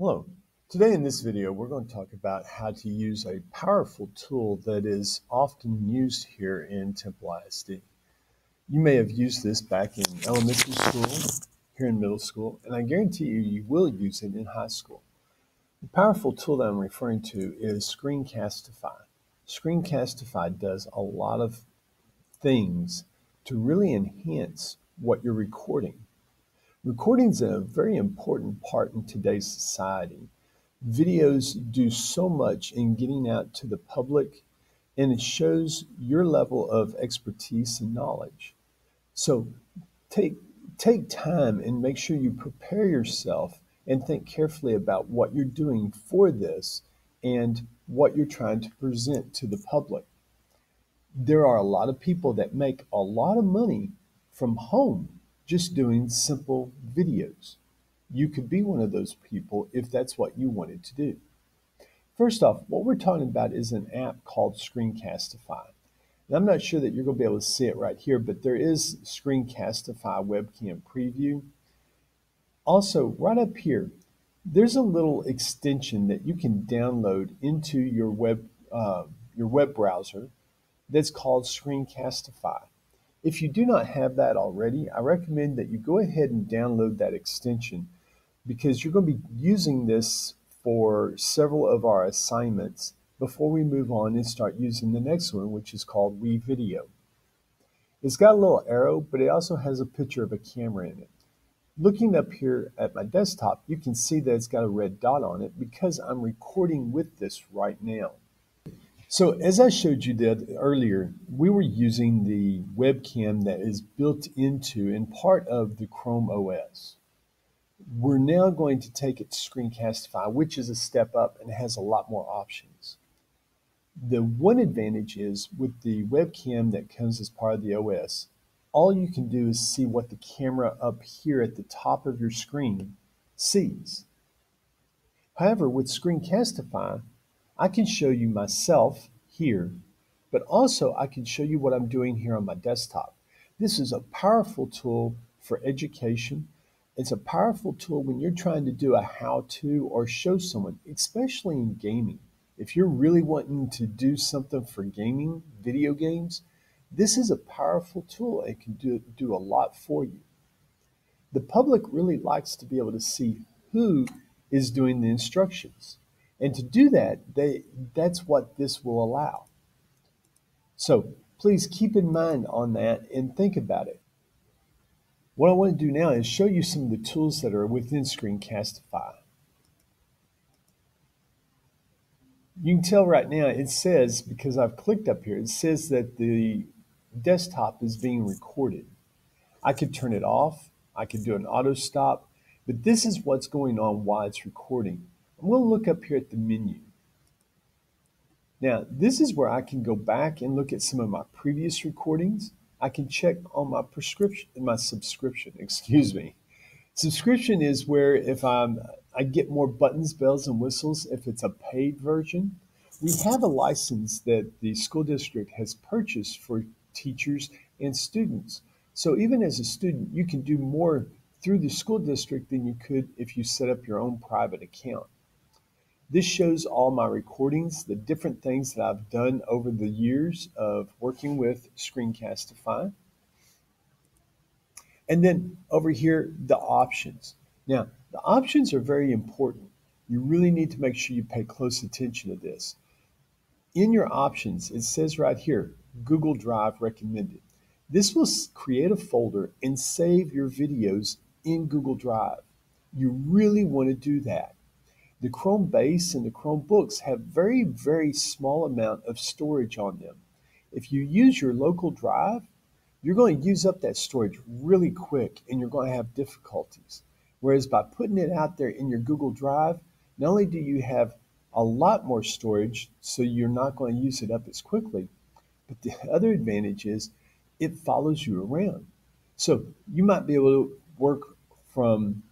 Hello. Today in this video, we're going to talk about how to use a powerful tool that is often used here in Temple ISD. You may have used this back in elementary school, here in middle school, and I guarantee you, you will use it in high school. The powerful tool that I'm referring to is Screencastify. Screencastify does a lot of things to really enhance what you're recording. Recording is a very important part in today's society. Videos do so much in getting out to the public, and it shows your level of expertise and knowledge. So take take time and make sure you prepare yourself and think carefully about what you're doing for this and what you're trying to present to the public. There are a lot of people that make a lot of money from home just doing simple videos. You could be one of those people if that's what you wanted to do. First off, what we're talking about is an app called Screencastify. And I'm not sure that you're going to be able to see it right here, but there is Screencastify webcam preview. Also, right up here, there's a little extension that you can download into your web uh, your web browser that's called Screencastify. If you do not have that already, I recommend that you go ahead and download that extension because you're going to be using this for several of our assignments before we move on and start using the next one, which is called WeVideo. It's got a little arrow, but it also has a picture of a camera in it. Looking up here at my desktop, you can see that it's got a red dot on it because I'm recording with this right now. So as I showed you that earlier, we were using the webcam that is built into and part of the Chrome OS. We're now going to take it to Screencastify, which is a step up and has a lot more options. The one advantage is with the webcam that comes as part of the OS, all you can do is see what the camera up here at the top of your screen sees. However, with Screencastify, I can show you myself here, but also I can show you what I'm doing here on my desktop. This is a powerful tool for education. It's a powerful tool when you're trying to do a how-to or show someone, especially in gaming. If you're really wanting to do something for gaming, video games, this is a powerful tool. It can do, do a lot for you. The public really likes to be able to see who is doing the instructions. And to do that, they, that's what this will allow. So please keep in mind on that and think about it. What I want to do now is show you some of the tools that are within Screencastify. You can tell right now it says, because I've clicked up here, it says that the desktop is being recorded. I could turn it off, I could do an auto stop, but this is what's going on while it's recording. To look up here at the menu. Now, this is where I can go back and look at some of my previous recordings. I can check on my prescription, my subscription, excuse me. Subscription is where if I'm, I get more buttons, bells, and whistles if it's a paid version. We have a license that the school district has purchased for teachers and students. So even as a student, you can do more through the school district than you could if you set up your own private account. This shows all my recordings, the different things that I've done over the years of working with Screencastify. And then over here, the options. Now, the options are very important. You really need to make sure you pay close attention to this. In your options, it says right here, Google Drive recommended. This will create a folder and save your videos in Google Drive. You really want to do that. The Chromebase and the Chromebooks have very, very small amount of storage on them. If you use your local drive, you're going to use up that storage really quick and you're going to have difficulties. Whereas by putting it out there in your Google Drive, not only do you have a lot more storage, so you're not going to use it up as quickly, but the other advantage is it follows you around. So you might be able to work from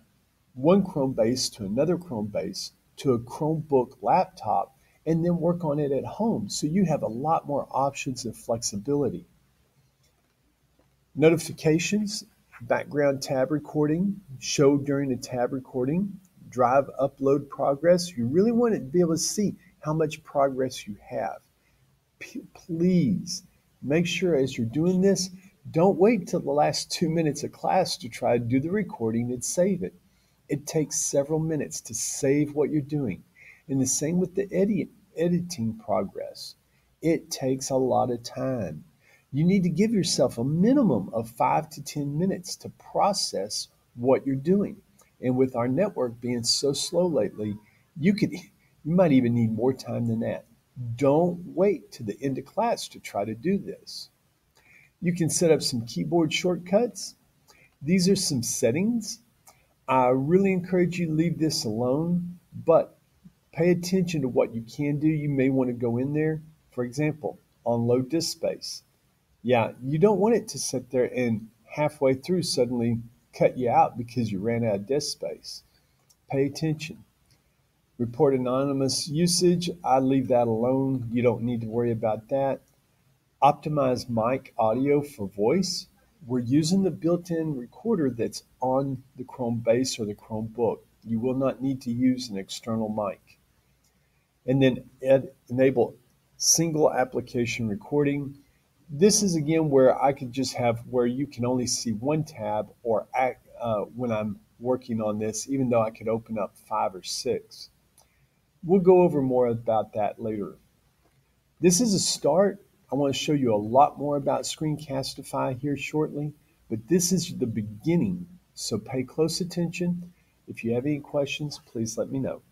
one Chromebase to another Chromebase to a Chromebook laptop and then work on it at home. So you have a lot more options and flexibility. Notifications, background tab recording, show during the tab recording. drive upload progress, you really want to be able to see how much progress you have. P- please make sure as you're doing this, don't wait till the last two minutes of class to try to do the recording and save it. It takes several minutes to save what you're doing. And the same with the edit, editing progress. It takes a lot of time. You need to give yourself a minimum of five to 10 minutes to process what you're doing. And with our network being so slow lately, you could you might even need more time than that. Don't wait to the end of class to try to do this. You can set up some keyboard shortcuts. These are some settings. I really encourage you to leave this alone, but pay attention to what you can do. You may want to go in there, for example, on low disk space. Yeah, you don't want it to sit there and halfway through suddenly cut you out because you ran out of disk space. Pay attention. Report anonymous usage, I leave that alone. You don't need to worry about that. Optimize mic audio for voice. We're using the built-in recorder that's on the Chromebase or the Chromebook. You will not need to use an external mic. And then enable single application recording. This is again where I could just have where you can only see one tab or act, uh, when I'm working on this, even though I could open up five or six. We'll go over more about that later. This is a start. I want to show you a lot more about Screencastify here shortly, but this is the beginning, so pay close attention. If you have any questions, please let me know.